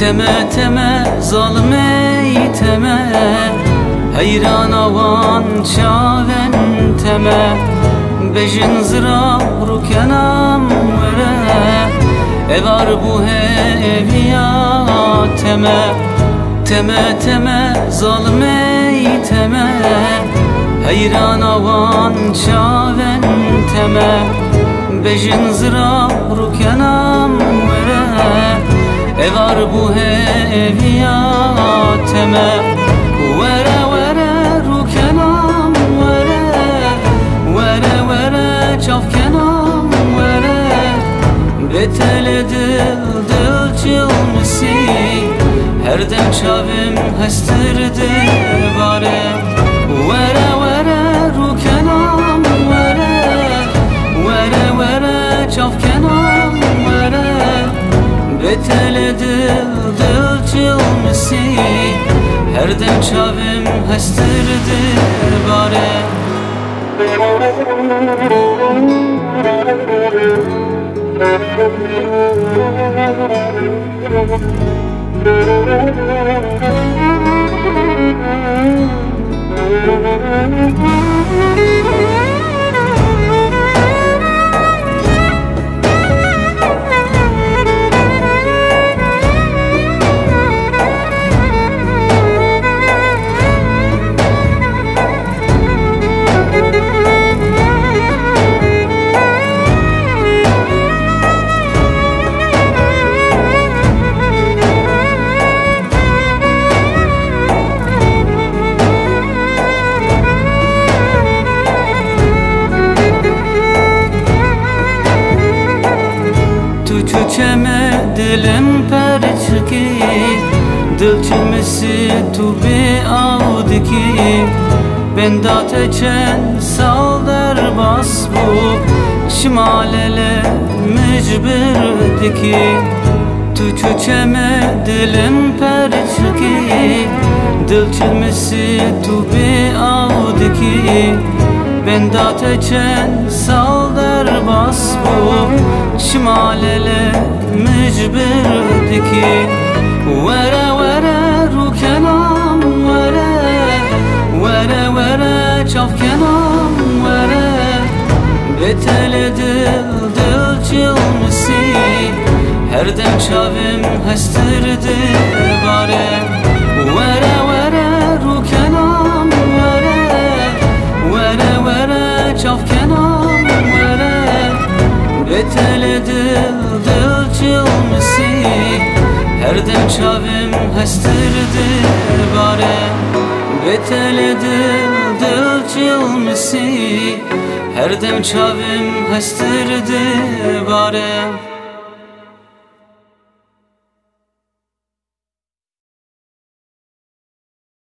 Teme teme zalime teme. Heyran avan çaven teme. Bejin zira rukenam vere. Evar bu heviya teme. Teme teme zalime teme. Heyran avan çaven teme. Bejin zira rukenam vere. Evar bu heviyateme Vere vere rukenam vere. Vere vere çavkenam vere. Betele dem çavim hestirdi bare. Vere vere rukenam vere Vere vere çavkenam vere Betele dil dil çılmisi Çüçeme dilim perçki Dil çilmesi tu bi avdiki Ben da teçen sal der bas bu Şimalele mecbir diki. Tu çüçeme dilim perçki Dil çilmesi tu bi avdiki Ben da teçen sal der bas bu Şimalele mecbirdeki Vere vere rukenam vere. Vere vere çavkenam vere. Betele dil dil çılmisi Her dem çavim hestirdi bare Betele dil dil çılmisi Her dem çavim hestirdi bare. Betele dil dil çılmisi Her dem çavim hestirdi bare